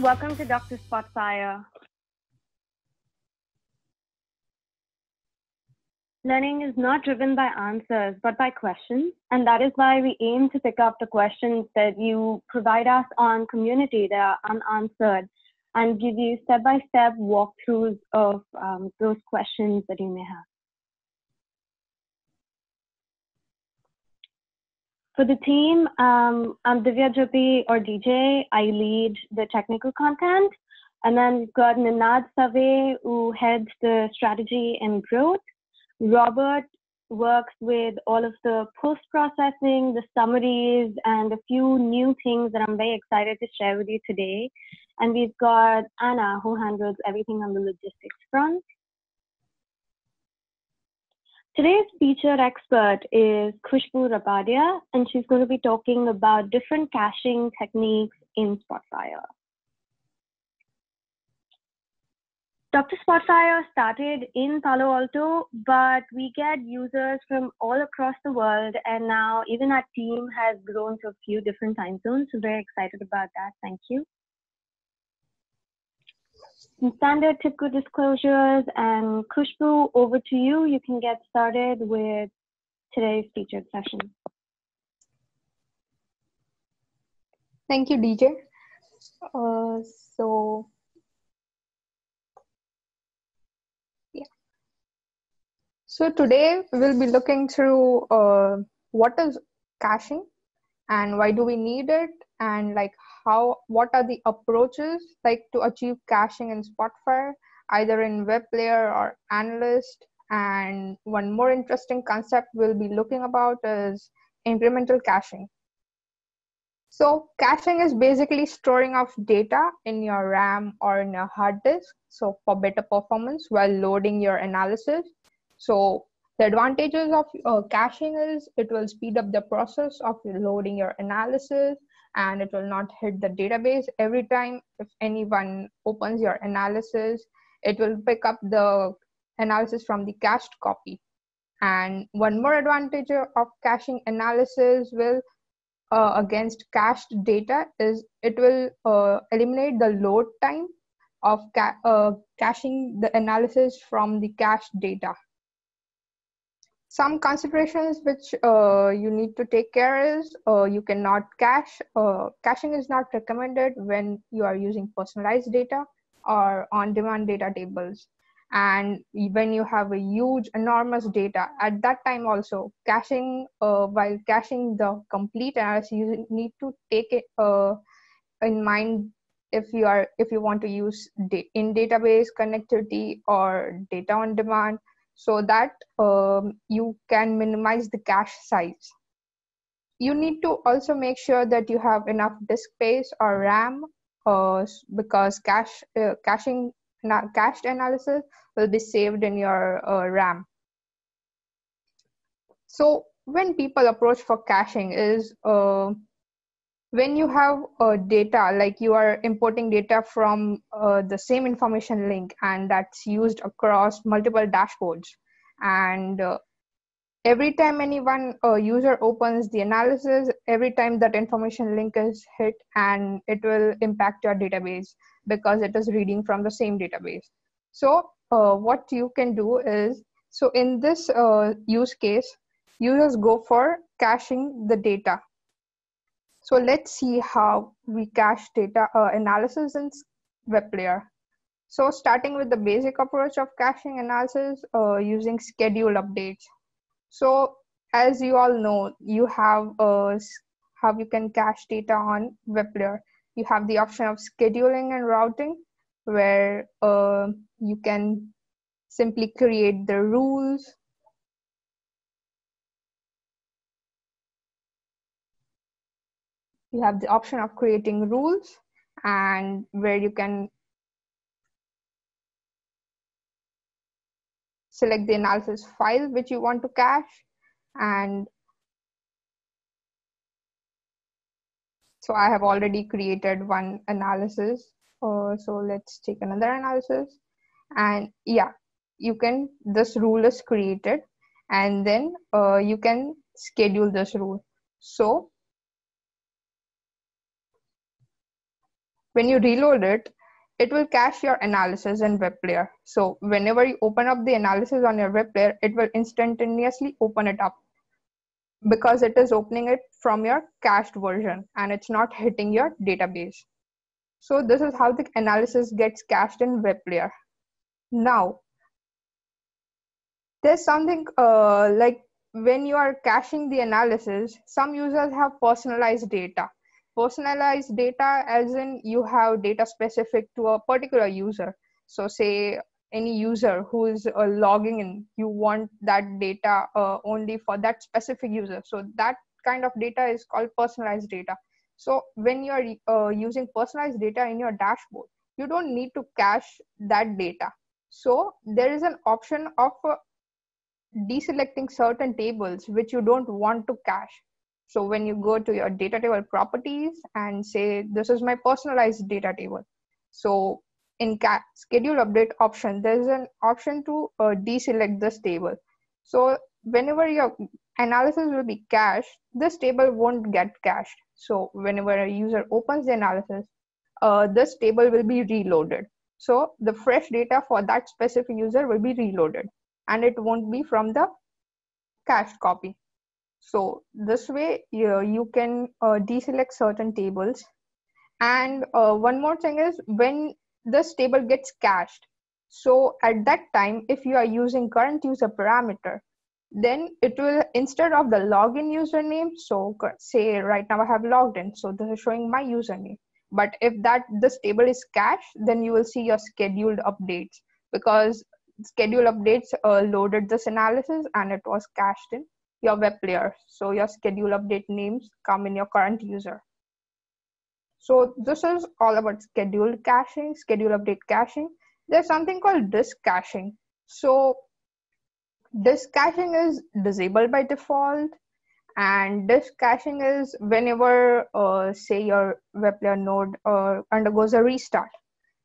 Welcome to Dr. Spotfire. Learning is not driven by answers, but by questions. And that is why we aim to pick up the questions that you provide us on community that are unanswered and give you step-by-step walkthroughs of um, those questions that you may have. For the team, um, I'm Divya Jyoti or DJ. I lead the technical content. And then we've got Ninad Save, who heads the strategy and growth. Robert works with all of the post processing, the summaries, and a few new things that I'm very excited to share with you today. And we've got Anna, who handles everything on the logistics front. Today's featured expert is Khushbu Rapadia, and she's going to be talking about different caching techniques in Spotfire. Dr. Spotfire started in Palo Alto, but we get users from all across the world, and now even our team has grown to a few different time zones. So very excited about that. Thank you. Standard typical disclosures, and Khushbu, over to you. You can get started with today's featured session. Thank you, DJ. Uh, so yeah. So today we'll be looking through uh, what is caching and why do we need it and like how what are the approaches like to achieve caching in Spotfire either in web player or analyst and one more interesting concept we'll be looking about is incremental caching. So caching is basically storing of data in your RAM or in your hard disk so for better performance while loading your analysis so the advantages of uh, caching is it will speed up the process of loading your analysis and it will not hit the database. Every time if anyone opens your analysis it will pick up the analysis from the cached copy. And one more advantage of caching analysis will uh, against cached data is it will uh, eliminate the load time of ca uh, caching the analysis from the cached data some considerations which uh, you need to take care is uh, you cannot cache uh, caching is not recommended when you are using personalized data or on-demand data tables. And when you have a huge enormous data at that time also caching uh, while caching the complete analysis you need to take it uh, in mind if you are if you want to use in database connectivity or data on demand so that um, you can minimize the cache size. You need to also make sure that you have enough disk space or RAM uh, because cache uh, caching cached analysis will be saved in your uh, RAM. So when people approach for caching is uh, when you have uh, data like you are importing data from uh, the same information link and that's used across multiple dashboards and uh, every time any one uh, user opens the analysis every time that information link is hit and it will impact your database because it is reading from the same database. So uh, what you can do is so in this uh, use case users go for caching the data so let's see how we cache data uh, analysis in web player. So starting with the basic approach of caching analysis uh, using schedule updates. So as you all know, you have uh, how you can cache data on web player. You have the option of scheduling and routing where uh, you can simply create the rules you have the option of creating rules and where you can select the analysis file which you want to cache and so I have already created one analysis. Uh, so let's take another analysis. And yeah you can this rule is created and then uh, you can schedule this rule. So when you reload it, it will cache your analysis in web player. So whenever you open up the analysis on your web player, it will instantaneously open it up because it is opening it from your cached version and it's not hitting your database. So this is how the analysis gets cached in web player. Now, there's something uh, like when you are caching the analysis, some users have personalized data. Personalized data as in you have data specific to a particular user. So say any user who is uh, logging in, you want that data uh, only for that specific user. So that kind of data is called personalized data. So when you're uh, using personalized data in your dashboard, you don't need to cache that data. So there is an option of uh, deselecting certain tables which you don't want to cache. So when you go to your data table properties and say, this is my personalized data table. So in schedule update option, there's an option to uh, deselect this table. So whenever your analysis will be cached, this table won't get cached. So whenever a user opens the analysis, uh, this table will be reloaded. So the fresh data for that specific user will be reloaded and it won't be from the cached copy. So this way you, you can uh, deselect certain tables. And uh, one more thing is when this table gets cached. So at that time, if you are using current user parameter, then it will instead of the login username so say right now i have logged in so this is showing my username but if that this table is cached then you will see your scheduled updates because schedule updates uh, loaded this analysis and it was cached in your web player. So your schedule update names come in your current user. So this is all about scheduled caching schedule update caching. There's something called disk caching. So disk caching is disabled by default and disk caching is whenever uh, say your web player node uh, undergoes a restart.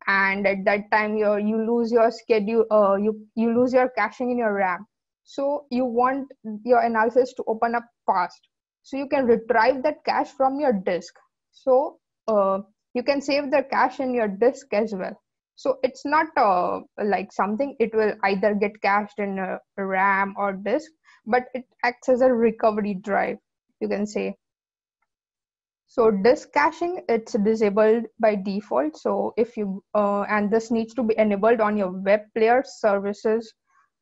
And at that time you you lose your schedule uh, you you lose your caching in your ram so you want your analysis to open up fast. So you can retrieve that cache from your disk. So uh, you can save the cache in your disk as well. So it's not uh, like something it will either get cached in a ram or disk but it acts as a recovery drive you can say. So disk caching it's disabled by default. So if you uh, and this needs to be enabled on your web player services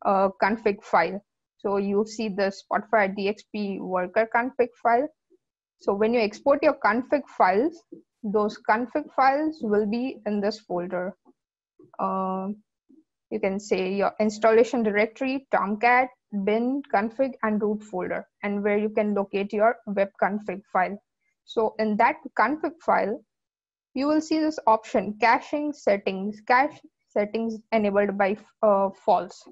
uh, config file. So you see the Spotfire dxp worker config file. So when you export your config files those config files will be in this folder. Uh, you can say your installation directory, Tomcat, bin, config, and root folder, and where you can locate your web config file. So in that config file, you will see this option, caching settings, cache settings enabled by uh, false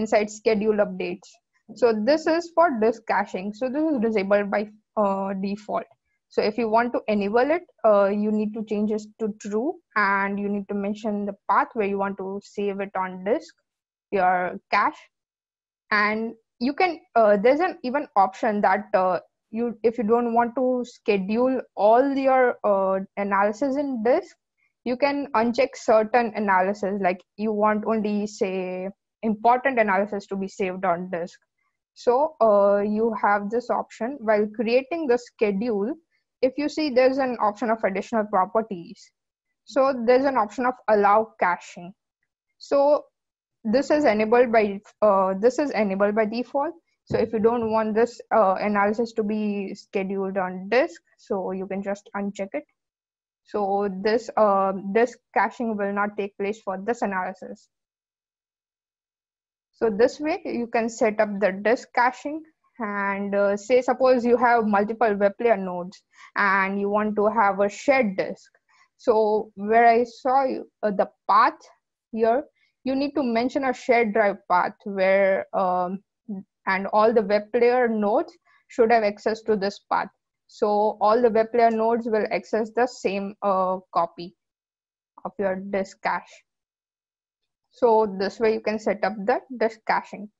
inside schedule updates. So this is for disk caching. So this is disabled by uh, default. So if you want to enable it, uh, you need to change this to true and you need to mention the path where you want to save it on disk, your cache. And you can, uh, there's an even option that uh, you, if you don't want to schedule all your uh, analysis in disk, you can uncheck certain analysis, like you want only say important analysis to be saved on disk. So uh, you have this option. While creating the schedule if you see there's an option of additional properties. So there's an option of allow caching. So this is enabled by uh, this is enabled by default. So if you don't want this uh, analysis to be scheduled on disk so you can just uncheck it. So this uh, this caching will not take place for this analysis so this way you can set up the disk caching and uh, say suppose you have multiple web player nodes and you want to have a shared disk. So where i saw you, uh, the path here you need to mention a shared drive path where um, and all the web player nodes should have access to this path. So all the web player nodes will access the same uh, copy of your disk cache so this way you can set up the disk caching.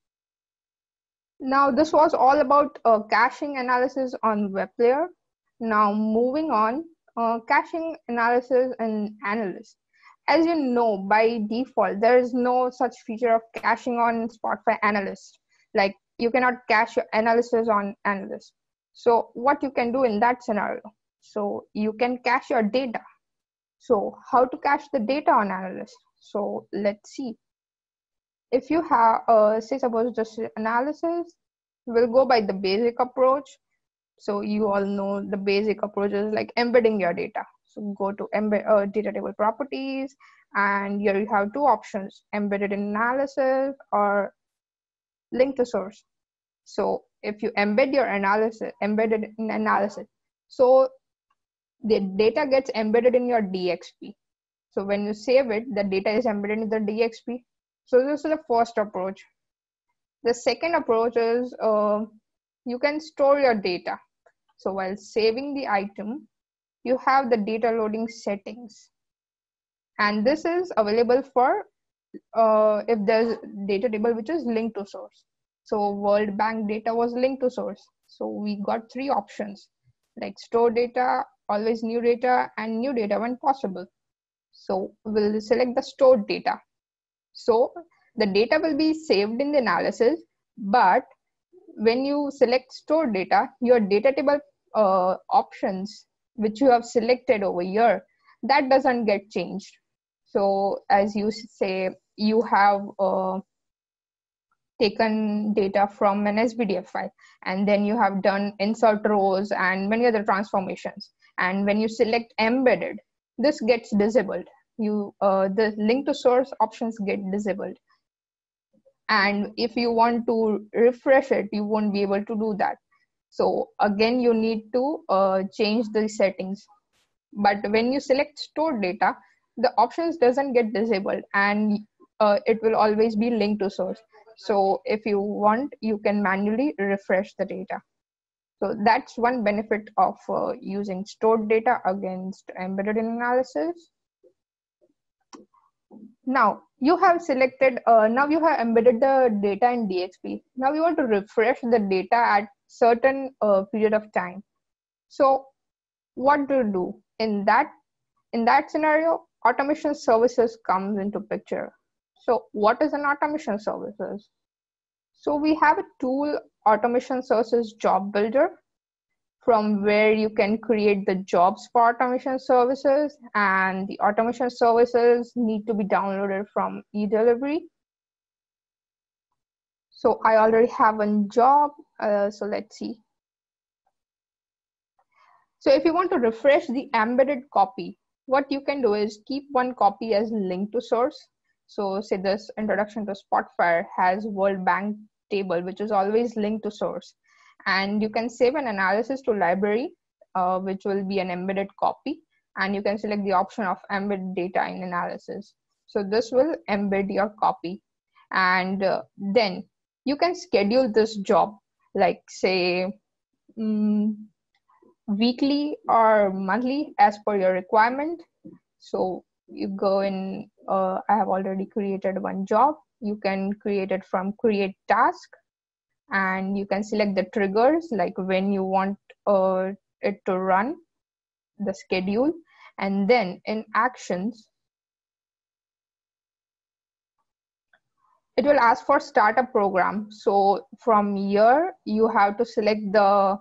Now this was all about uh, caching analysis on web player. Now moving on, uh, caching analysis and analyst. As you know by default there is no such feature of caching on Spotfire analyst. Like you cannot cache your analysis on analyst. So what you can do in that scenario? So you can cache your data. So how to cache the data on analyst so let's see. If you have uh, say suppose just analysis we'll go by the basic approach. So you all know the basic approach is like embedding your data. So go to embed uh, data table properties and here you have two options embedded in analysis or link to source. So if you embed your analysis embedded in analysis so the data gets embedded in your dxp so when you save it the data is embedded in the dxp so this is the first approach the second approach is uh, you can store your data so while saving the item, you have the data loading settings. And this is available for uh, if there's data table which is linked to source. So World Bank data was linked to source. So we got three options like store data, always new data, and new data when possible. So we'll select the stored data. So the data will be saved in the analysis, but when you select stored data, your data table uh, options which you have selected over here, that doesn't get changed. So as you say, you have uh, taken data from an SBDF file, and then you have done insert rows and many other transformations. And when you select embedded, this gets disabled. You uh, the link to source options get disabled. And if you want to refresh it you won't be able to do that. So again you need to uh, change the settings. But when you select stored data the options doesn't get disabled and uh, it will always be linked to source. So if you want you can manually refresh the data so that's one benefit of uh, using stored data against embedded analysis now you have selected, uh, now you have embedded the data in DXP. Now you want to refresh the data at certain uh, period of time. So what do you do? In that, in that scenario, automation services comes into picture. So what is an automation services? So we have a tool automation services job builder from where you can create the jobs for automation services and the automation services need to be downloaded from eDelivery. So I already have a job, uh, so let's see. So if you want to refresh the embedded copy, what you can do is keep one copy as linked to source. So say this introduction to Spotfire has World Bank table, which is always linked to source. And you can save an analysis to library uh, which will be an embedded copy. And you can select the option of embed data in analysis. So this will embed your copy. And uh, then you can schedule this job like say um, weekly or monthly as per your requirement. So you go in uh, i have already created one job you can create it from create task. And you can select the triggers like when you want uh, it to run the schedule. And then in actions it will ask for startup program. So from here you have to select the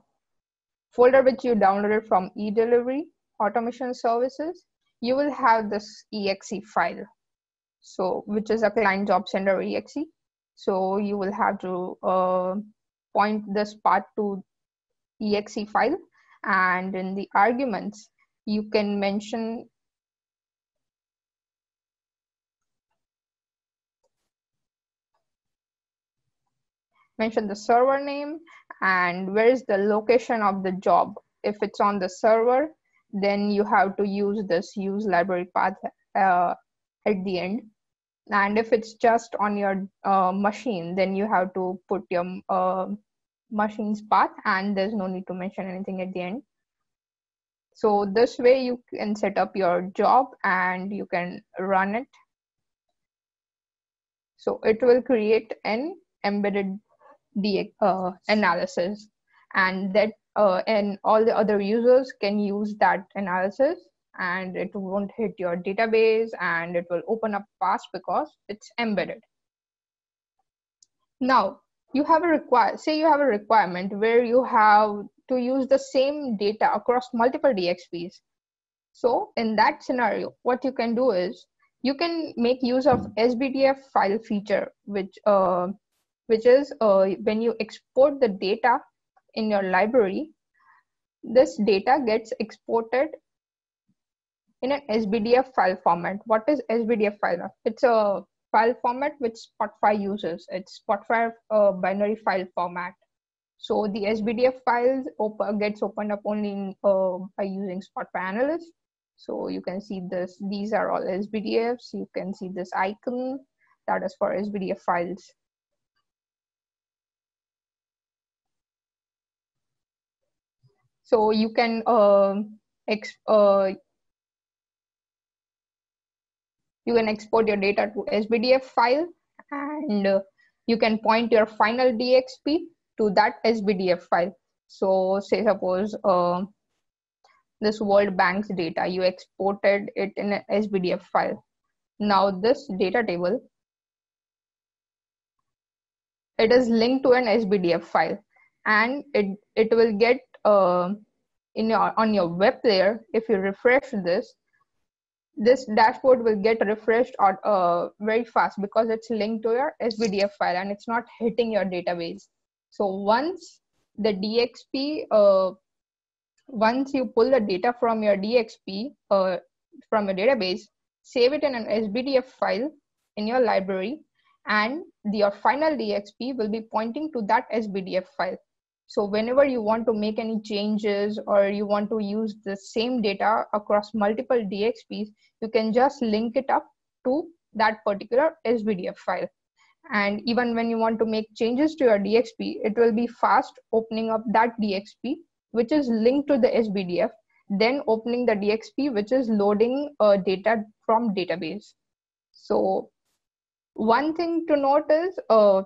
folder which you downloaded from eDelivery automation services. You will have this exe file so which is a client job sender exe so you will have to uh, point this part to exe file. And in the arguments you can mention mention the server name and where is the location of the job. If it's on the server then you have to use this use library path uh, at the end and if it's just on your uh, machine then you have to put your uh, machine's path and there's no need to mention anything at the end. So this way you can set up your job and you can run it. So it will create an embedded DX, uh, analysis. And that uh, and all the other users can use that analysis and it won't hit your database and it will open up fast because it's embedded. Now, you have a require say you have a requirement where you have to use the same data across multiple DXPs. So in that scenario, what you can do is you can make use of SBDF file feature, which uh, which is uh, when you export the data in your library, this data gets exported in an SBDF file format. What is SBDF file? It's a file format which Spotfire uses. It's Spotfire uh, binary file format. So the SBDF files op- gets opened up only in, uh, by using Spotfire Analyst. So you can see this. These are all SBDFs. You can see this icon that is for SBDF files. So you can uh, ex uh, you can export your data to SBDF file and uh, you can point your final DXP to that SBDF file. So say suppose uh, this World Bank's data, you exported it in an SBDF file. Now this data table, it is linked to an SBDF file and it, it will get uh, in your, on your web player, if you refresh this, this dashboard will get refreshed or, uh, very fast because it's linked to your SBDF file and it's not hitting your database. So once the DXP, uh, once you pull the data from your DXP uh, from your database, save it in an SBDF file in your library and the, your final DXP will be pointing to that SBDF file. So whenever you want to make any changes or you want to use the same data across multiple DXPs, you can just link it up to that particular SBDF file. And even when you want to make changes to your DXP, it will be fast opening up that DXP, which is linked to the SBDF, then opening the DXP, which is loading uh, data from database. So one thing to note is uh,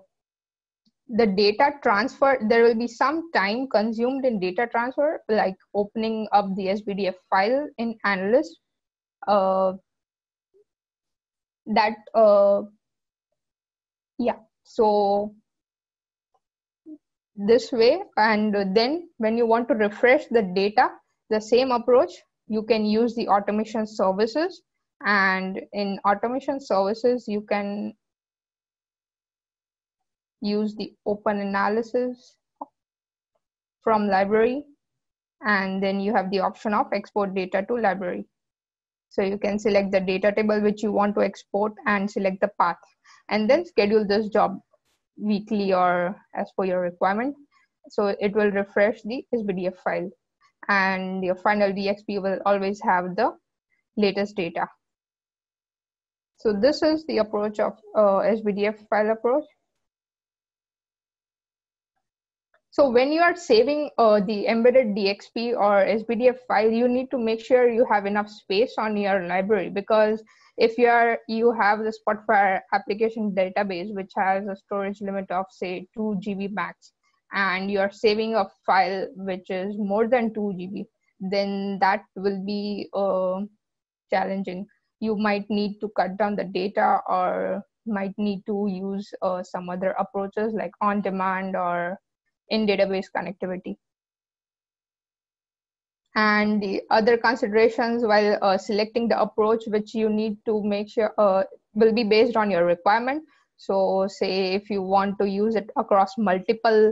the data transfer there will be some time consumed in data transfer like opening up the sbdf file in analyst uh, that uh, yeah so this way and then when you want to refresh the data the same approach you can use the automation services and in automation services you can use the open analysis from library and then you have the option of export data to library. So you can select the data table which you want to export and select the path and then schedule this job weekly or as per your requirement. So it will refresh the sbdf file and your final dxp will always have the latest data. So this is the approach of uh, sbdf file approach So when you are saving uh, the embedded DXP or SBDF file, you need to make sure you have enough space on your library because if you are you have the Spotfire application database which has a storage limit of say 2 GB max and you are saving a file which is more than 2 GB, then that will be uh, challenging. You might need to cut down the data or might need to use uh, some other approaches like on demand or in database connectivity. And the other considerations while uh, selecting the approach which you need to make sure uh, will be based on your requirement. So say if you want to use it across multiple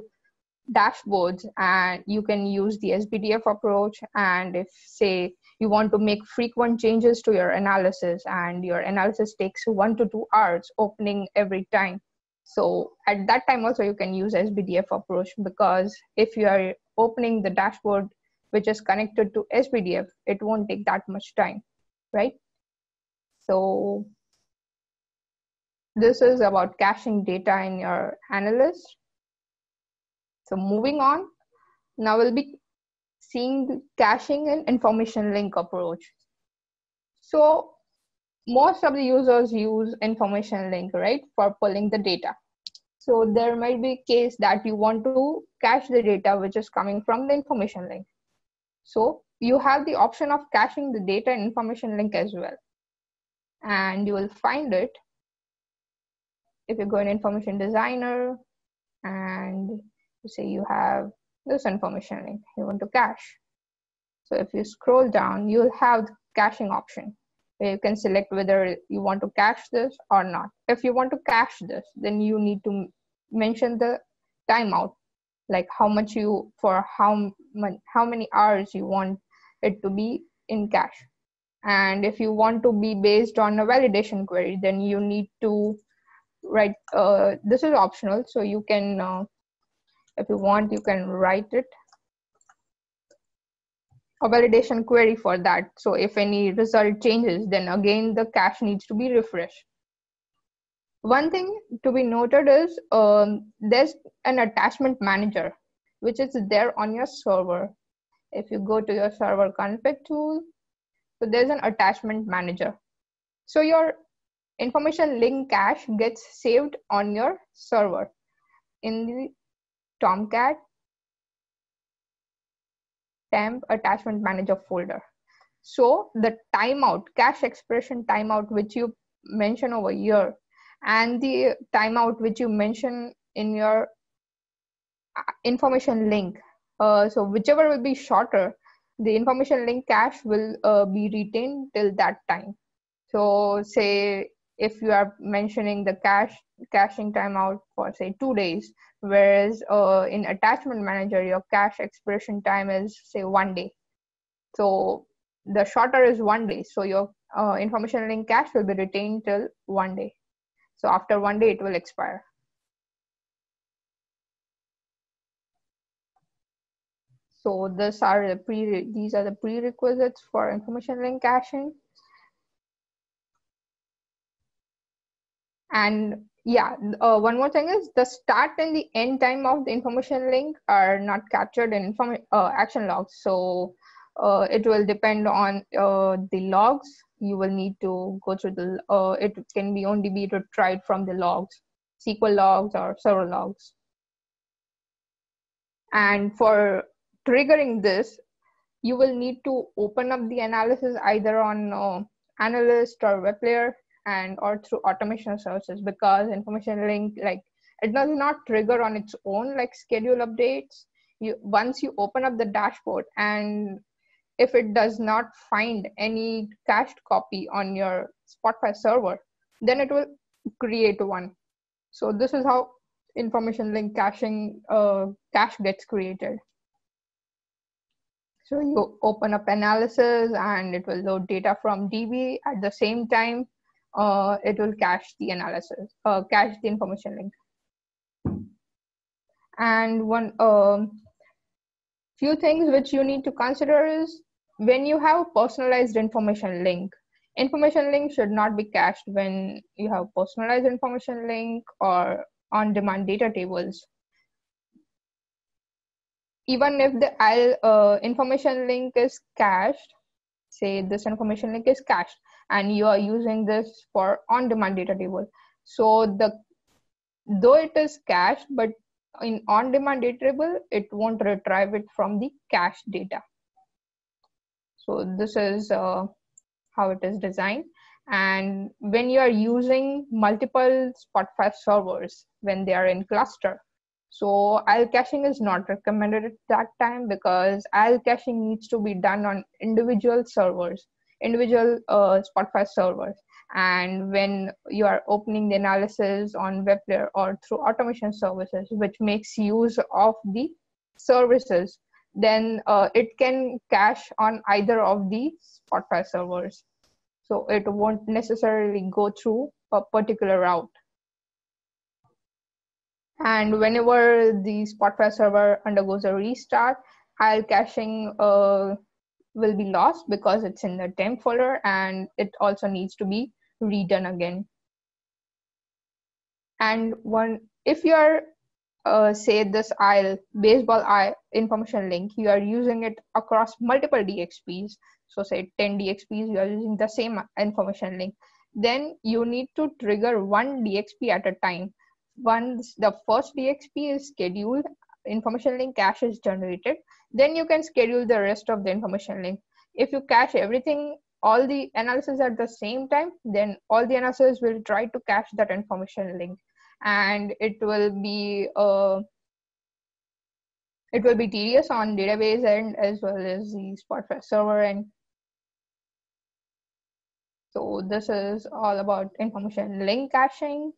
dashboards and you can use the SBDF approach and if say you want to make frequent changes to your analysis and your analysis takes one to two hours opening every time so at that time also you can use SBDF approach because if you are opening the dashboard which is connected to SBDF, it won't take that much time, right? So this is about caching data in your analyst. So moving on, now we'll be seeing caching and information link approach. So most of the users use information link, right, for pulling the data. So there might be case that you want to cache the data which is coming from the information link. So you have the option of caching the data in information link as well. And you will find it if you go in information designer and you say you have this information link you want to cache. So if you scroll down, you'll have the caching option where you can select whether you want to cache this or not. If you want to cache this, then you need to mention the timeout, like how much you, for how, how many hours you want it to be in cache. And if you want to be based on a validation query, then you need to write, uh, this is optional. So you can, uh, if you want, you can write it a validation query for that. So if any result changes, then again the cache needs to be refreshed. One thing to be noted is um, there's an attachment manager, which is there on your server. If you go to your server config tool, so there's an attachment manager. So your information link cache gets saved on your server in the Tomcat temp attachment manager folder. So the timeout, cache expiration timeout, which you mention over here, and the timeout which you mention in your uh, information link. Uh, so whichever will be shorter, the information link cache will uh, be retained till that time. So say if you are mentioning the cache caching timeout for say two days, whereas uh, in attachment manager your cache expiration time is say one day. So the shorter is one day. So your uh, information link cache will be retained till one day. So after one day it will expire. So this are the pre these are the prerequisites for information link caching. And yeah uh, one more thing is the start and the end time of the information link are not captured in inform uh, action logs. So uh, it will depend on uh, the logs. You will need to go through the uh, it can be only be retried from the logs sql logs or server logs. And for triggering this you will need to open up the analysis either on uh, analyst or web player and or through automation services because information link like it does not trigger on its own like schedule updates. You once you open up the dashboard and if it does not find any cached copy on your Spotfire server then it will create one. So this is how information link caching uh, cache gets created. So you open up analysis and it will load data from db at the same time uh, it will cache the analysis, uh, cache the information link. And one um, few things which you need to consider is when you have personalized information link, information link should not be cached when you have personalized information link or on-demand data tables. Even if the uh, information link is cached, say this information link is cached, and you are using this for on-demand data table. So the though it is cached, but in on-demand data table, it won't retrieve it from the cache data. So this is uh, how it is designed. And when you are using multiple Spotfire servers, when they are in cluster, so IL caching is not recommended at that time because IL caching needs to be done on individual servers individual uh, Spotfire servers. And when you are opening the analysis on web player or through automation services, which makes use of the services, then uh, it can cache on either of the Spotfire servers. So it won't necessarily go through a particular route. And whenever the Spotfire server undergoes a restart, IL caching uh, will be lost because it's in the temp folder and it also needs to be redone again. And one, if you're uh, say this IL baseball I information link, you are using it across multiple DXPs. So say 10 DXPs, you are using the same information link. Then you need to trigger one DXP at a time once the first DXP is scheduled, information link cache is generated, then you can schedule the rest of the information link. If you cache everything, all the analysis at the same time, then all the analysis will try to cache that information link and it will be uh, it will be tedious on database end as well as the Spotfire server end. So this is all about information link caching.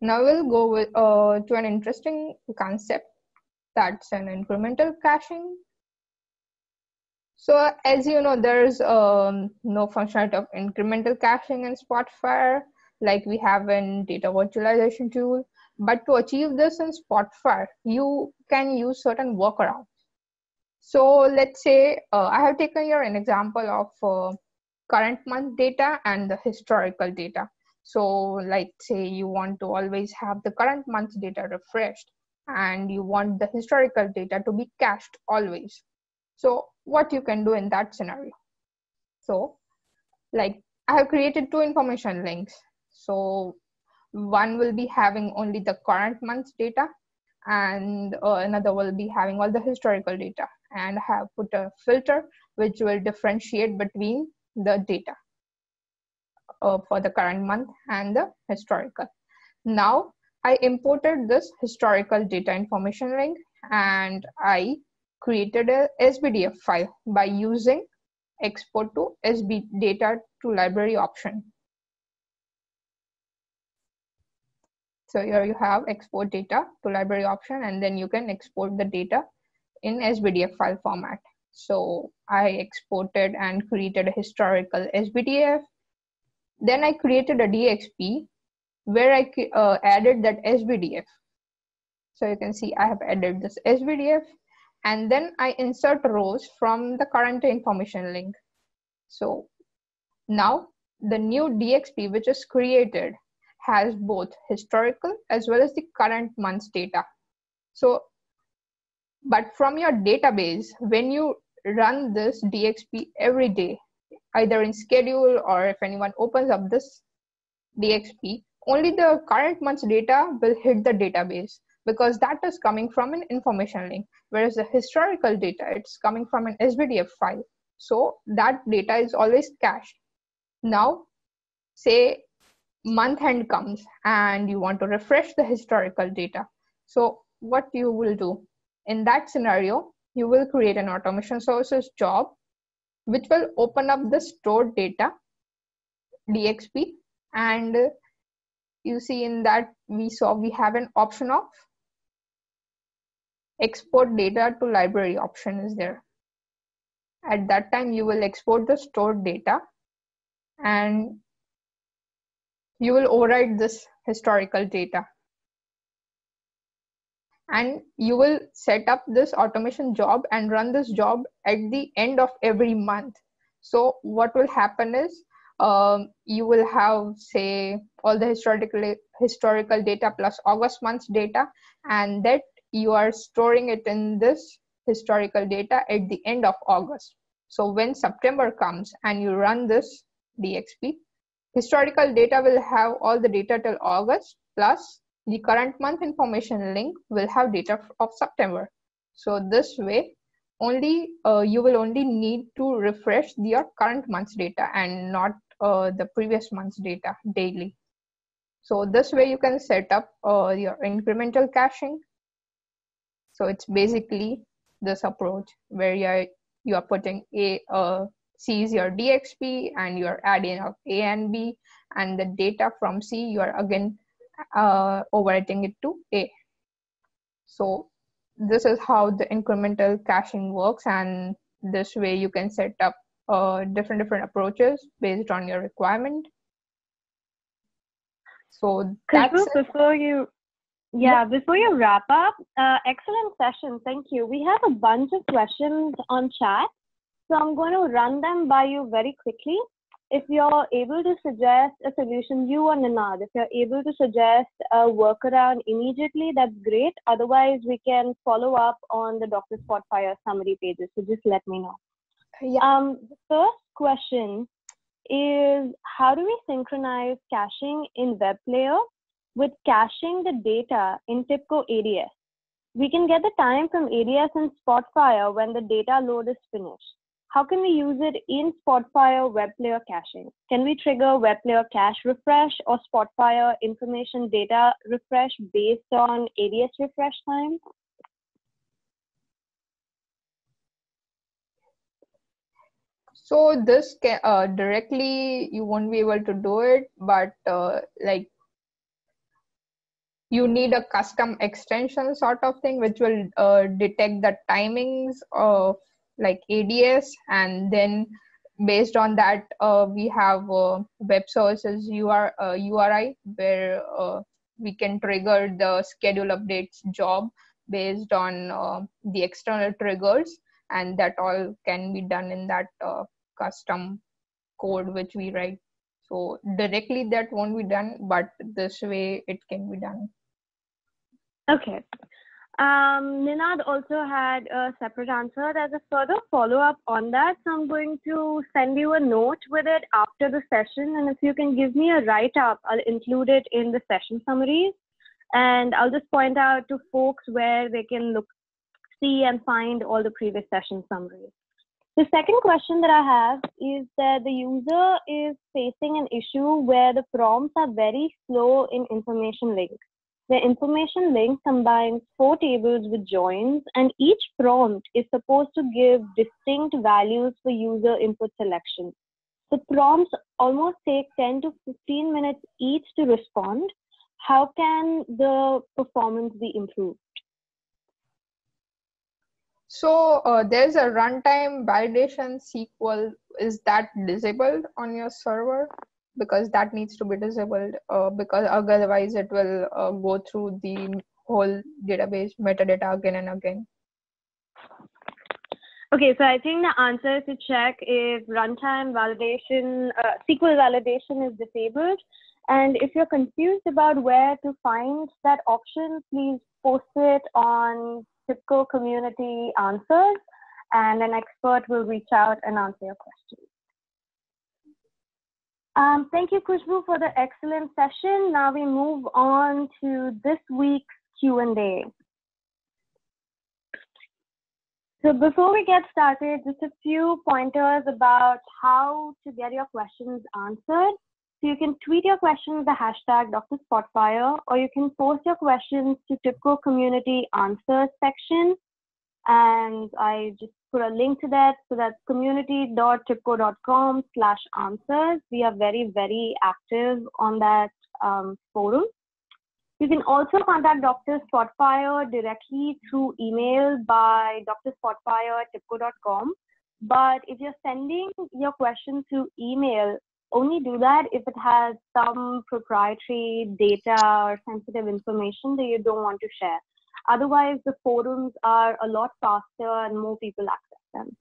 Now we'll go with, uh, to an interesting concept that's an incremental caching. So as you know, there's um, no functionality of incremental caching in Spotfire like we have in data virtualization tool. But to achieve this in Spotfire, you can use certain workarounds. So let's say uh, I have taken here an example of uh, current month data and the historical data. So like say you want to always have the current month data refreshed and you want the historical data to be cached always. So what you can do in that scenario? So like I have created two information links. So one will be having only the current month's data and uh, another will be having all the historical data and I have put a filter which will differentiate between the data uh, for the current month and the historical. Now I imported this historical data information link and I created a SBDF file by using export to SB data to library option. So here you have export data to library option and then you can export the data in SBDF file format. So I exported and created a historical SBDF. Then I created a DXP where I uh, added that SBDF. So you can see I have added this SBDF and then I insert rows from the current information link. So now the new DXP which is created has both historical as well as the current month's data. So, but from your database, when you run this DXP every day, either in schedule or if anyone opens up this DXP, only the current month's data will hit the database because that is coming from an information link, whereas the historical data, it's coming from an SBDF file. So that data is always cached. Now, say month end comes and you want to refresh the historical data. So what you will do in that scenario, you will create an automation services job, which will open up the stored data DXP. And you see in that we saw we have an option of export data to library option is there. At that time, you will export the stored data and you will override this historical data and you will set up this automation job and run this job at the end of every month so what will happen is um, you will have say all the historical historical data plus august month's data and that you are storing it in this historical data at the end of august so when september comes and you run this dxp Historical data will have all the data till August plus the current month information link will have data of September. So this way only uh, you will only need to refresh your current month's data and not uh, the previous month's data daily. So this way you can set up uh, your incremental caching. So it's basically this approach where you are, you are putting a, uh, C is your DXP and you're adding up A and B and the data from C you are again uh, overwriting it to A. So this is how the incremental caching works and this way you can set up uh, different different approaches based on your requirement. So that's before you yeah, before you wrap up, uh, excellent session. Thank you. We have a bunch of questions on chat. So I'm going to run them by you very quickly. If you're able to suggest a solution, you or Ninad, if you're able to suggest a workaround immediately, that's great. Otherwise, we can follow up on the Dr. Spotfire summary pages. So just let me know. Yeah. Um, the first question is how do we synchronize caching in web player with caching the data in TIBCO ADS. We can get the time from ADS and Spotfire when the data load is finished. How can we use it in Spotfire web player caching? Can we trigger web player cache refresh or Spotfire information data refresh based on ADS refresh time? So this can, uh, directly you won't be able to do it, but uh, like you need a custom extension sort of thing which will uh, detect the timings of like ads and then based on that uh, we have uh, web services UR, uh, uri where uh, we can trigger the schedule updates job based on uh, the external triggers. And that all can be done in that custom code which we write so directly that won't be done, but this way it can be done. Okay. Um, Ninad also had a separate answer. There's a further follow up on that. So I'm going to send you a note with it after the session. And if you can give me a write up, I'll include it in the session summaries. And I'll just point out to folks where they can look, see, and find all the previous session summaries. The second question that I have is that the user is facing an issue where the prompts are very slow in information link. The information link combines four tables with joins, and each prompt is supposed to give distinct values for user input selection. The prompts almost take 10 to 15 minutes each to respond. How can the performance be improved? So uh, there's a runtime validation SQL. Is that disabled on your server? Because that needs to be disabled uh, because otherwise it will uh, go through the whole database metadata again and again. Okay, so I think the answer to check if runtime validation, uh, SQL validation is disabled. And if you're confused about where to find that option, please post it on TIBCO community answers, and an expert will reach out and answer your questions. Um, thank you, Kushbu, for the excellent session. Now we move on to this week's Q&A. So before we get started, just a few pointers about how to get your questions answered. You can tweet your questions with the hashtag Dr. Spotfire, or you can post your questions to TIBCO Community Answers section. And I just put a link to that. So that's community.tibco.com slash answers. We are very, very active on that um, forum. You can also contact Dr. Spotfire directly through email by drspotfire at tibco.com. But if you're sending your question through email, only do that if it has some proprietary data or sensitive information that you don't want to share. Otherwise, the forums are a lot faster and more people access them.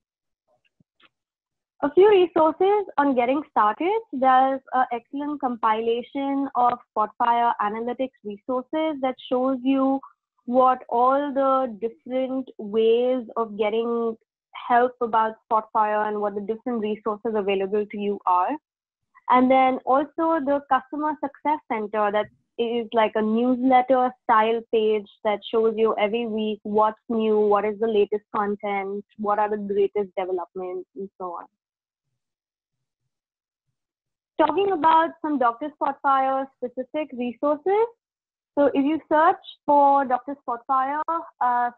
A few resources on getting started. There's an excellent compilation of Spotfire analytics resources that shows you what all the different ways of getting help about Spotfire and what the different resources available to you are. And then also the customer success center that is like a newsletter style page that shows you every week what's new, what is the latest content, what are the greatest developments, and so on. Talking about some Dr. Spotfire specific resources. So if you search for Dr. Spotfire uh,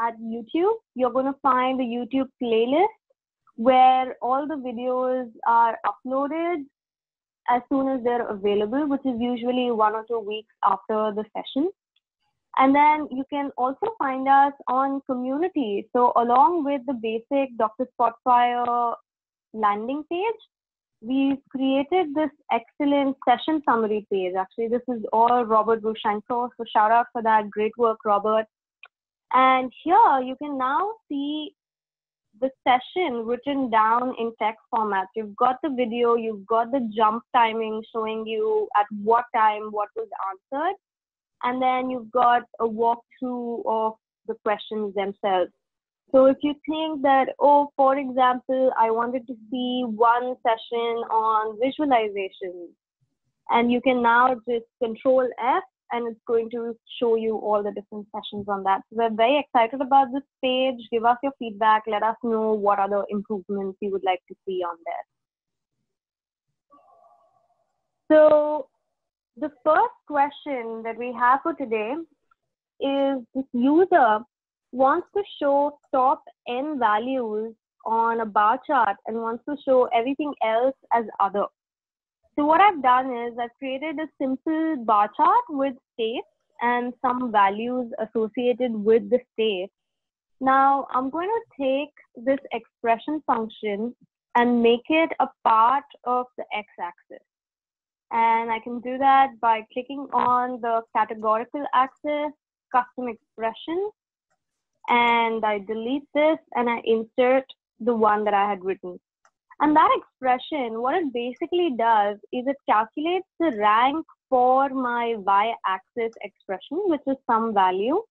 at YouTube, you're going to find the YouTube playlist where all the videos are uploaded as soon as they're available, which is usually one or two weeks after the session. And then you can also find us on community. So along with the basic Dr. Spotfire landing page, we've created this excellent session summary page. Actually, this is all Robert Rushenko. So shout out for that. Great work, Robert. And here you can now see the session written down in text format. You've got the video, you've got the jump timing showing you at what time what was answered, and then you've got a walkthrough of the questions themselves. So if you think that, oh, for example, I wanted to see one session on visualization, And you can now just control F and it's going to show you all the different sessions on that. So we're very excited about this page. Give us your feedback. Let us know what other improvements you would like to see on there. So the first question that we have for today is this user wants to show top n values on a bar chart and wants to show everything else as other. So what I've done is I've created a simple bar chart with states and some values associated with the state. Now I'm going to take this expression function and make it a part of the x-axis. And I can do that by clicking on the categorical axis, custom expression, and I delete this and I insert the one that I had written. And that expression, what it basically does is it calculates the rank for my y-axis expression, which is some value,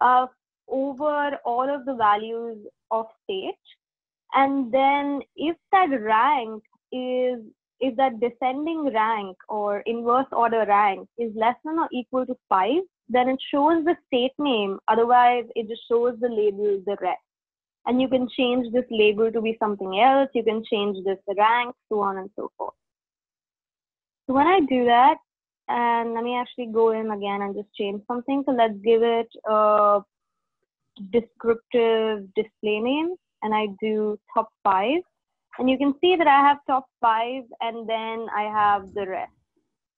uh, over all of the values of state. And then if that rank is if that descending rank or inverse order rank is less than or equal to 5, then it shows the state name. Otherwise, it just shows the label, the rest and you can change this label to be something else. You can change this rank, so on and so forth. So when I do that, and let me actually go in again and just change something. So let's give it a descriptive display name, and I do top five. And you can see that I have top five, and then I have the rest.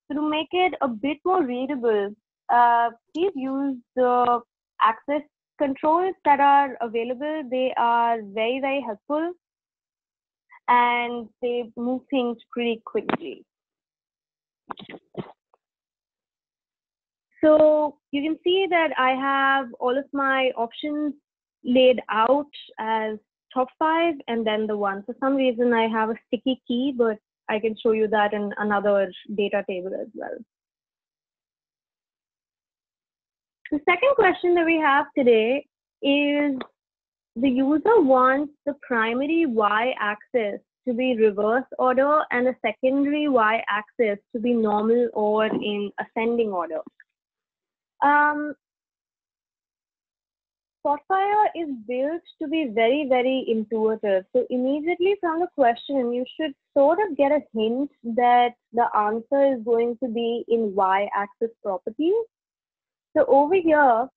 So to make it a bit more readable, uh, please use the access controls that are available, they are very, very helpful and they move things pretty quickly. So you can see that I have all of my options laid out as top five and then the one. For some reason, I have a sticky key, but I can show you that in another data table as well. The second question that we have today is the user wants the primary y-axis to be reverse order and the secondary y-axis to be normal or in ascending order. Um, Spotfire is built to be very, very intuitive. So immediately from the question, you should sort of get a hint that the answer is going to be in y-axis properties. So over here,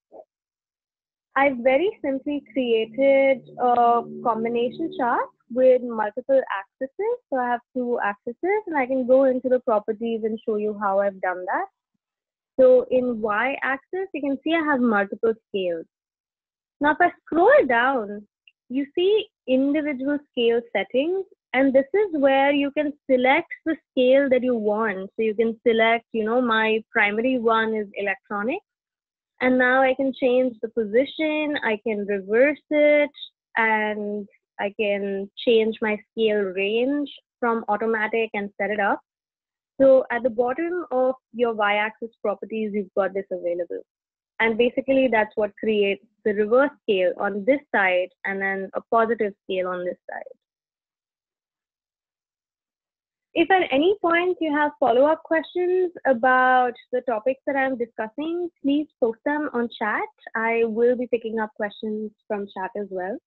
I've very simply created a combination chart with multiple axes. So I have two axes and I can go into the properties and show you how I've done that. So in y axis, you can see I have multiple scales. Now if I scroll down, you see individual scale settings and this is where you can select the scale that you want. So you can select, you know, my primary one is electronic and now I can change the position, I can reverse it, and I can change my scale range from automatic and set it up. So at the bottom of your y-axis properties, you've got this available. And basically that's what creates the reverse scale on this side and then a positive scale on this side. If at any point you have follow-up questions about the topics that I'm discussing, please post them on chat. I will be picking up questions from chat as well.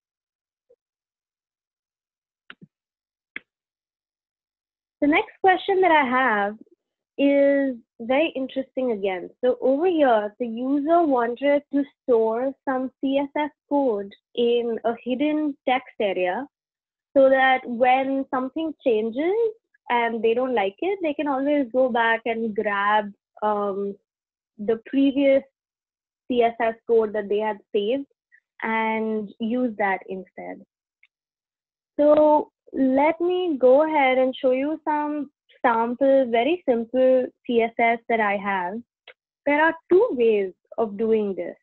The next question that I have is very interesting again. So over here, the user wanted to store some CSS code in a hidden text area so that when something changes, and they don't like it, they can always go back and grab um, the previous CSS code that they had saved and use that instead. So let me go ahead and show you some sample, very simple CSS that I have. There are two ways of doing this.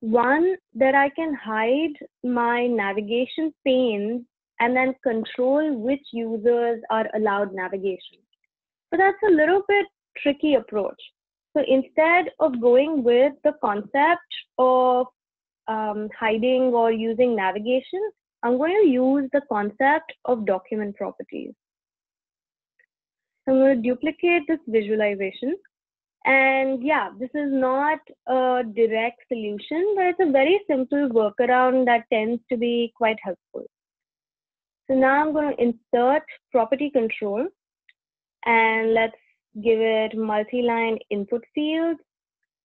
One, that I can hide my navigation panes and then control which users are allowed navigation. So that's a little bit tricky approach. So instead of going with the concept of um, hiding or using navigation, I'm going to use the concept of document properties. I'm going to duplicate this visualization. And yeah, this is not a direct solution, but it's a very simple workaround that tends to be quite helpful. So now I'm going to insert property control and let's give it multi-line input field.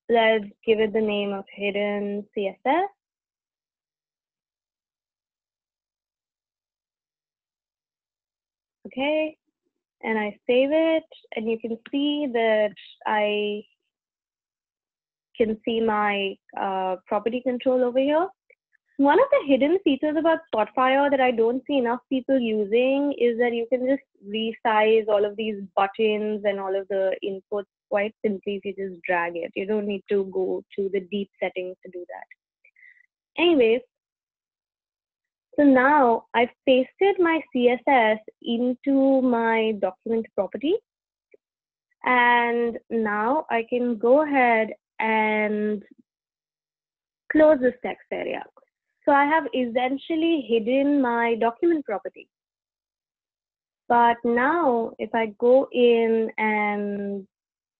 Let's give it the name of hidden CSS. Okay, and I save it and you can see that I can see my uh, property control over here. One of the hidden features about Spotfire that I don't see enough people using is that you can just resize all of these buttons and all of the inputs quite simply if you just drag it. You don't need to go to the deep settings to do that. Anyways, so now I've pasted my CSS into my document property. And now I can go ahead and close this text area. So I have essentially hidden my document property. But now if I go in and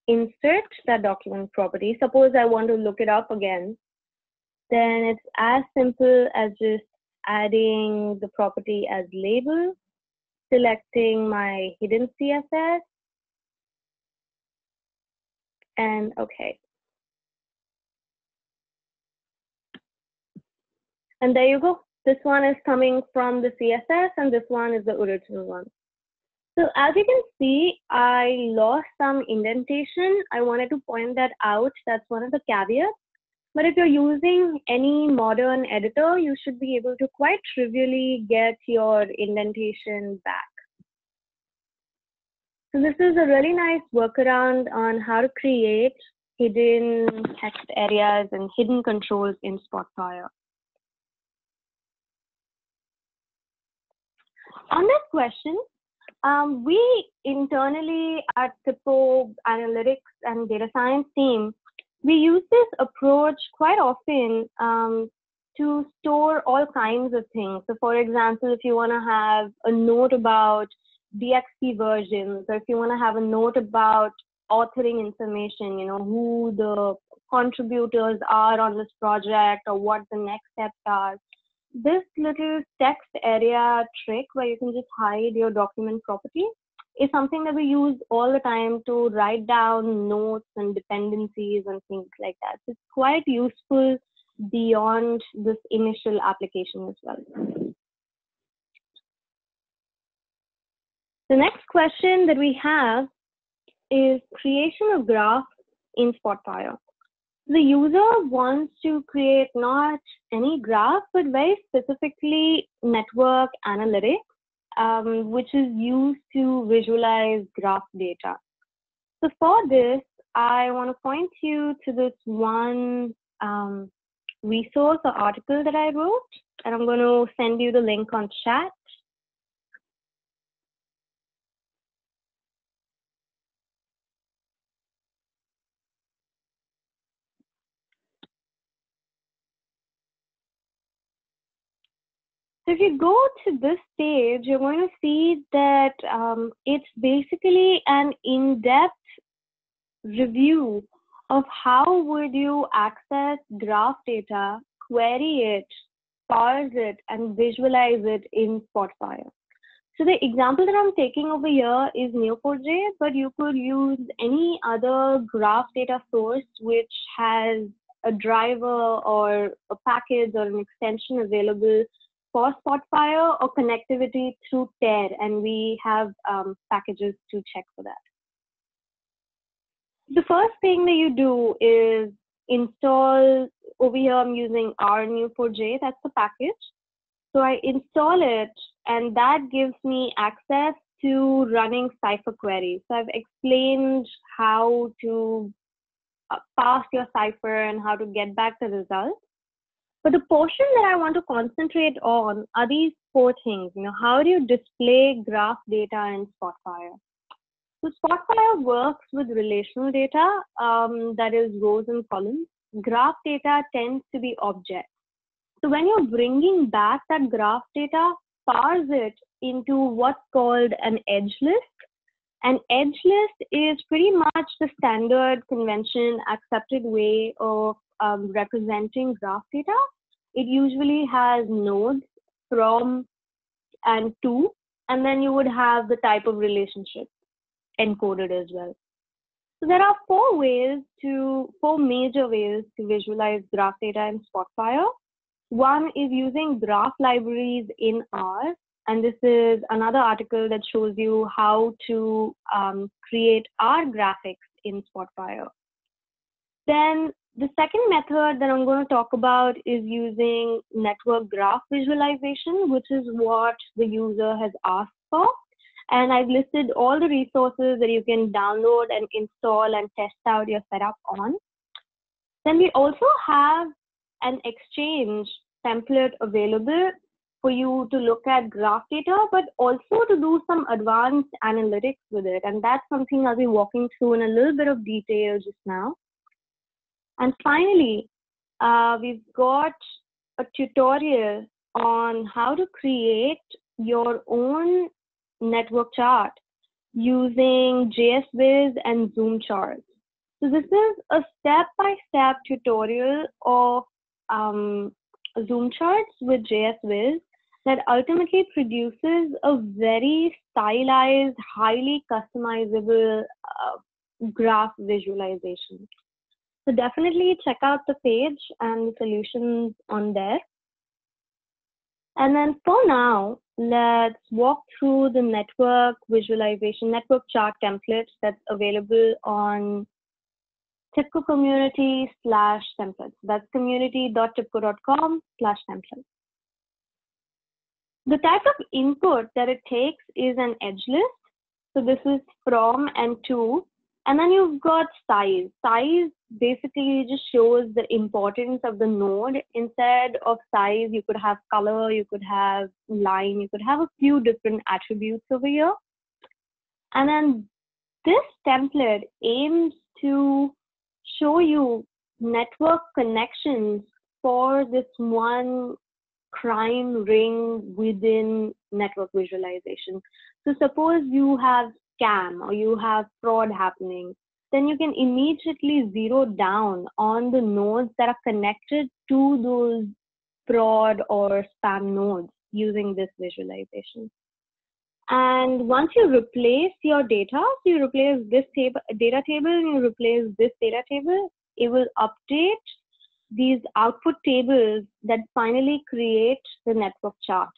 insert that document property, suppose I want to look it up again, then it's as simple as just adding the property as label, selecting my hidden CSS, and okay. And there you go. This one is coming from the CSS and this one is the original one. So as you can see, I lost some indentation. I wanted to point that out. That's one of the caveats. But if you're using any modern editor, you should be able to quite trivially get your indentation back. So this is a really nice workaround on how to create hidden text areas and hidden controls in Spotfire. On that question, um, we internally at TIBCO Analytics and Data Science team we use this approach quite often um, to store all kinds of things. So, for example, if you want to have a note about DXP versions, or if you want to have a note about authoring information, you know, who the contributors are on this project or what the next steps are. This little text area trick where you can just hide your document property is something that we use all the time to write down notes and dependencies and things like that. It's quite useful beyond this initial application as well. The next question that we have is creation of graph in Spotfire. The user wants to create not any graph, but very specifically network analytics um, which is used to visualize graph data. So for this, I want to point you to this one um, resource or article that I wrote, and I'm going to send you the link on chat. So if you go to this page, you're going to see that um, it's basically an in-depth review of how would you access graph data, query it, parse it, and visualize it in Spotfire. So the example that I'm taking over here is Neo4j, but you could use any other graph data source which has a driver or a package or an extension available for Spotfire or connectivity through TERR, and we have um, packages to check for that. The first thing that you do is install, over here I'm using R-Neo4j, that's the package. So I install it, and that gives me access to running Cypher queries. So I've explained how to uh, pass your Cypher and how to get back the results. But the portion that I want to concentrate on are these four things. You know, how do you display graph data in Spotfire? So Spotfire works with relational data, um, that is rows and columns. Graph data tends to be objects. So when you're bringing back that graph data, parse it into what's called an edge list. An edge list is pretty much the standard convention accepted way of um, representing graph data. It usually has nodes from and to, and then you would have the type of relationship encoded as well. So there are four ways to, four major ways to visualize graph data in Spotfire. One is using graph libraries in R, and this is another article that shows you how to um, create R graphics in Spotfire. Then the second method that I'm going to talk about is using network graph visualization, which is what the user has asked for. And I've listed all the resources that you can download and install and test out your setup on. Then we also have an exchange template available for you to look at graph data, but also to do some advanced analytics with it. And that's something I'll be walking through in a little bit of detail just now. And finally, uh, we've got a tutorial on how to create your own network chart using JSViz and Zoom charts. So this is a step-by-step -step tutorial of um, Zoom charts with JSViz that ultimately produces a very stylized, highly customizable uh, graph visualization. So definitely check out the page and the solutions on there. And then for now, let's walk through the network visualization, network chart templates that's available on TIBCO community slash templates. That's community.tibco.com slash templates. The type of input that it takes is an edge list. So this is from and to. And then you've got size. Size basically just shows the importance of the node. Instead of size, you could have color, you could have line, you could have a few different attributes over here. And then this template aims to show you network connections for this one crime ring within network visualization. So suppose you have scam or you have fraud happening, then you can immediately zero down on the nodes that are connected to those fraud or spam nodes using this visualization. And once you replace your data, so you replace this table, data table and you replace this data table, it will update these output tables that finally create the network chart.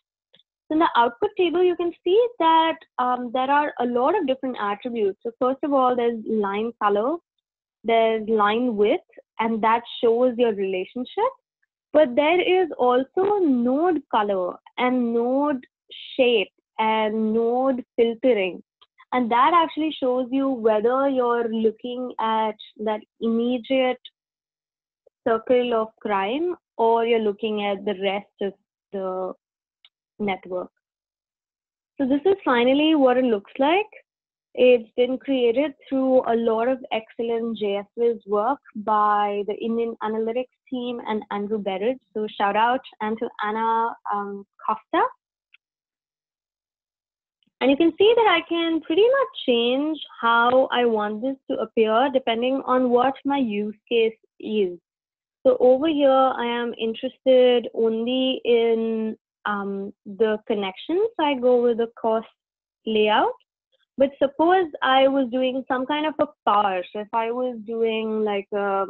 In the output table, you can see that um, there are a lot of different attributes. So first of all, there's line color, there's line width, and that shows your relationship. But there is also node color and node shape and node filtering. And that actually shows you whether you're looking at that immediate circle of crime or you're looking at the rest of the network. So this is finally what it looks like. It's been created through a lot of excellent JSViz work by the Indian analytics team and Andrew Berridge. So shout out and to Anna um, Costa. And you can see that I can pretty much change how I want this to appear depending on what my use case is. So over here, I am interested only in um, the connections. I go with the cose layout. But suppose I was doing some kind of a. So if I was doing like a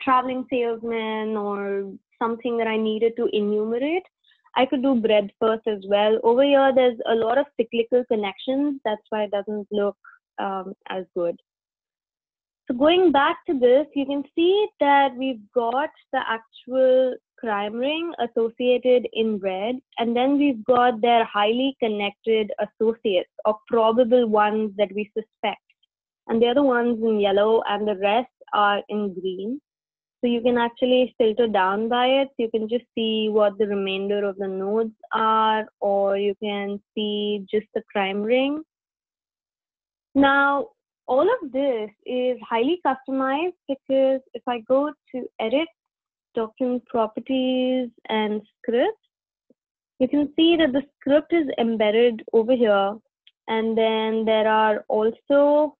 traveling salesman or something that I needed to enumerate, I could do breadth first as well. Over here, there's a lot of cyclical connections. That's why it doesn't look um, as good. So going back to this, you can see that we've got the actual crime ring associated in red, and then we've got their highly connected associates or probable ones that we suspect. And they're the ones in yellow, and the rest are in green. So you can actually filter down by it. You can just see what the remainder of the nodes are, or you can see just the crime ring. Now, all of this is highly customized because if I go to edit document properties and scripts, you can see that the script is embedded over here. And then there are also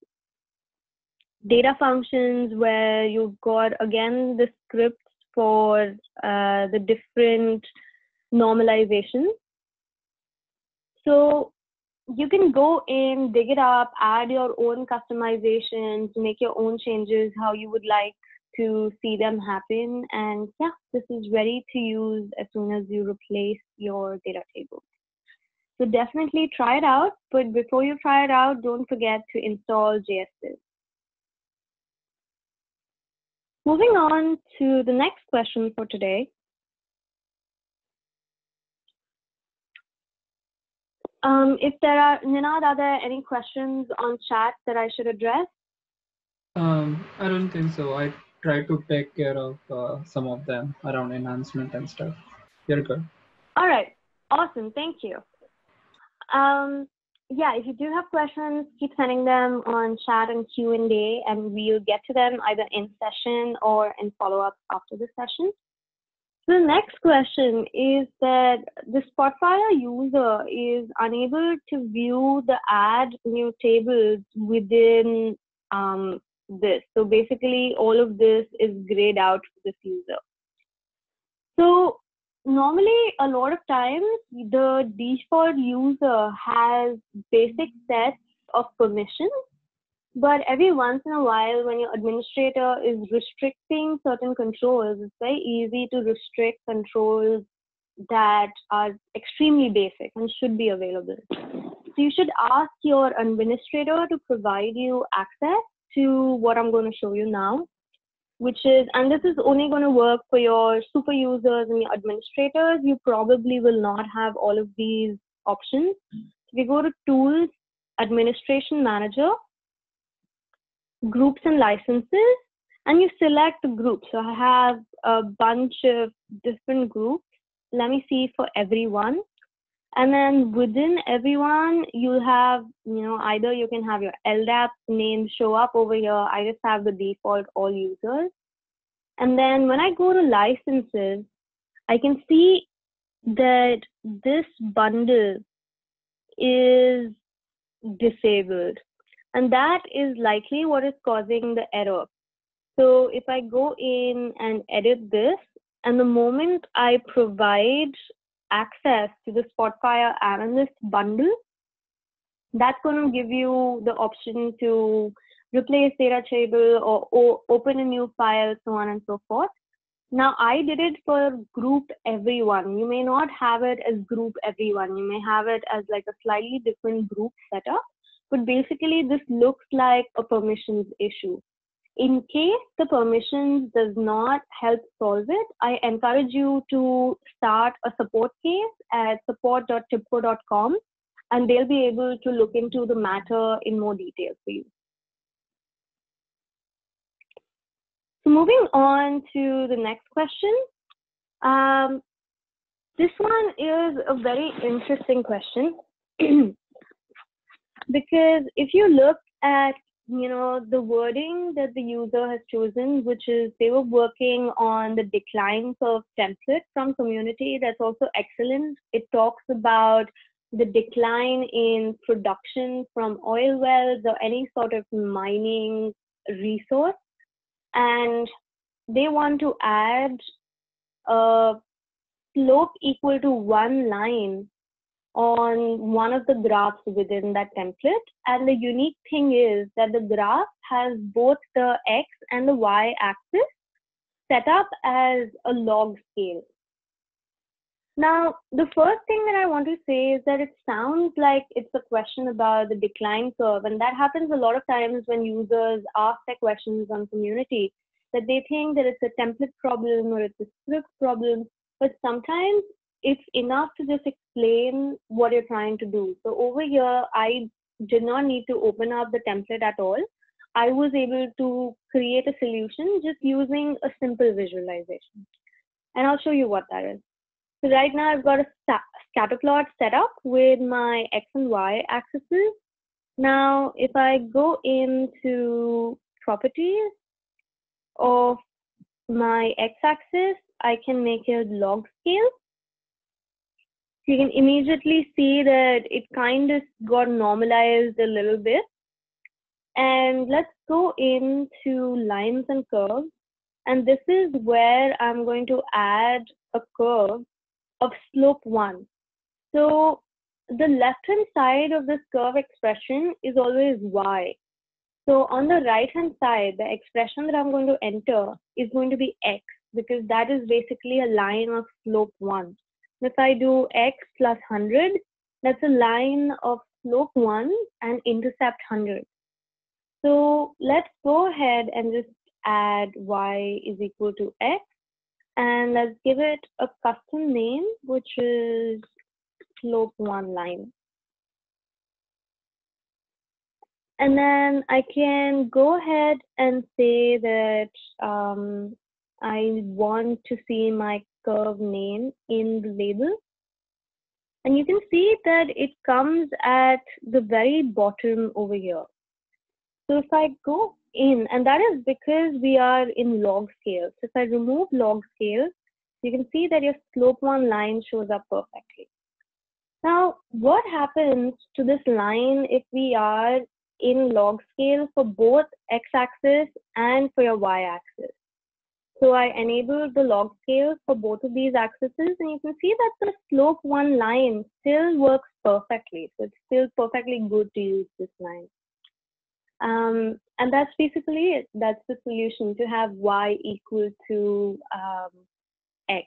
data functions where you've got again the scripts for uh, the different normalizations. So you can go in, dig it up, add your own customizations, make your own changes how you would like to see them happen. And yeah, this is ready to use as soon as you replace your data table. So definitely try it out, but before you try it out, don't forget to install JSViz. Moving on to the next question for today. Um, if there are, Ninad, are there any questions on chat that I should address? Um, I don't think so. I try to take care of uh, some of them around enhancement and stuff. You're good. All right. Awesome. Thank you. Um, yeah, if you do have questions, keep sending them on chat and Q&A, and we'll get to them either in session or in follow-up after the session. The next question is that the Spotfire user is unable to view the add new tables within um, this. So basically, all of this is grayed out for this user. So normally, a lot of times, the default user has basic sets of permissions but every once in a while, when your administrator is restricting certain controls, it's very easy to restrict controls that are extremely basic and should be available. So you should ask your administrator to provide you access to what I'm going to show you now, which is, and this is only going to work for your super users and your administrators. You probably will not have all of these options. If you go to Tools, Administration Manager, groups and licenses and you select the group. So I have a bunch of different groups. Let me see for everyone. And then within everyone, you'll have, you know, either you can have your LDAP name show up over here. I just have the default all users. And then when I go to licenses, I can see that this bundle is disabled and that is likely what is causing the error. So if I go in and edit this, and the moment I provide access to the Spotfire analyst bundle, that's going to give you the option to replace data table or, or open a new file, so on and so forth. Now I did it for group everyone. You may not have it as group everyone. You may have it as like a slightly different group setup. But basically, this looks like a permissions issue. In case the permissions does not help solve it, I encourage you to start a support case at support.tibco.com and they'll be able to look into the matter in more detail for you. So moving on to the next question. Um, this one is a very interesting question. because if you look at you know the wording that the user has chosen which is they were working on the declines of template from community that's also excellent. It talks about the decline in production from oil wells or any sort of mining resource. And they want to add a slope equal to one line on one of the graphs within that template. And the unique thing is that the graph has both the X and the Y axis set up as a log scale. Now, the first thing that I want to say is that it sounds like it's a question about the decline curve. And that happens a lot of times when users ask their questions on community, that they think that it's a template problem or it's a script problem. But sometimes it's enough to just explain what you're trying to do. So over here, I did not need to open up the template at all. I was able to create a solution just using a simple visualization. And I'll show you what that is. So right now I've got a scatter plot set up with my X and Y axes. Now, if I go into properties of my X axis, I can make it log scale you can immediately see that it kind of got normalized a little bit. And let's go into lines and curves. And this is where I'm going to add a curve of slope one. So the left hand side of this curve expression is always y. So on the right hand side, the expression that I'm going to enter is going to be x because that is basically a line of slope 1. If I do x plus 100, that's a line of slope 1 and intercept 100. So let's go ahead and just add y is equal to x and let's give it a custom name which is slope 1 line. And then I can go ahead and say that um, I want to see my curve name in the label. And you can see that it comes at the very bottom over here. So if I go in, and that is because we are in log scale. So if I remove log scale, you can see that your slope one line shows up perfectly. Now, what happens to this line if we are in log scale for both x-axis and for your y-axis? So I enabled the log scale for both of these axes and you can see that the slope one line still works perfectly. So it's still perfectly good to use this line. Um, and that's basically it. That's the solution to have y equal to um, x.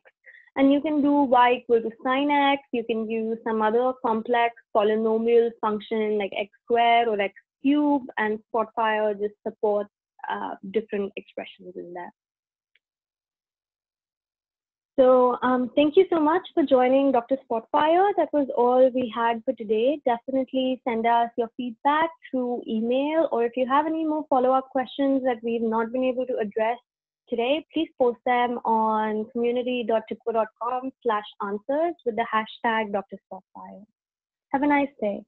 And you can do y equal to sine x. You can use some other complex polynomial function like x squared or x cubed, and Spotfire just supports uh, different expressions in that. So um, thank you so much for joining Dr. Spotfire. That was all we had for today. Definitely send us your feedback through email, or if you have any more follow-up questions that we've not been able to address today, please post them on community.tibco.com slash answers with the hashtag Dr. Spotfire. Have a nice day.